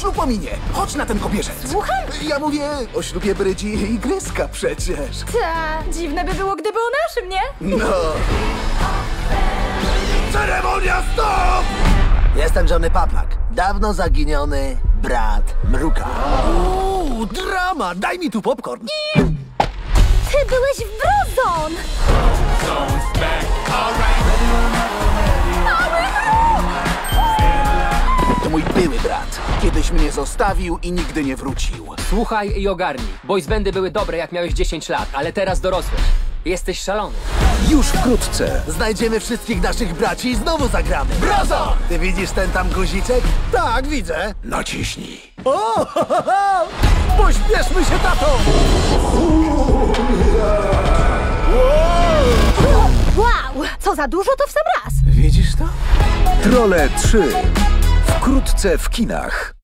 ślub ominie. Chodź na ten kobierzec. Słucham? Ja mówię o ślubie Brydzi i Gryska przecież. Ta, dziwne by było, gdyby o naszym, nie? No. Ceremonia stop! Jestem Johnny Paplak, dawno zaginiony brat Mruka. Uuu, drama! Daj mi tu popcorn. Ty byłeś w Brozon! Brat. Kiedyś mnie zostawił i nigdy nie wrócił. Słuchaj i ogarnij. Boys bandy były dobre jak miałeś 10 lat, ale teraz dorosłeś. Jesteś szalony. Już wkrótce. Znajdziemy wszystkich naszych braci i znowu zagramy. Brazo! Ty widzisz ten tam guziczek? Tak, widzę. Naciśnij. O! ho, ho, ho! Pośpieszmy się, tato! Wow! Co za dużo, to w sam raz! Widzisz to? Trole 3. Wkrótce w kinach.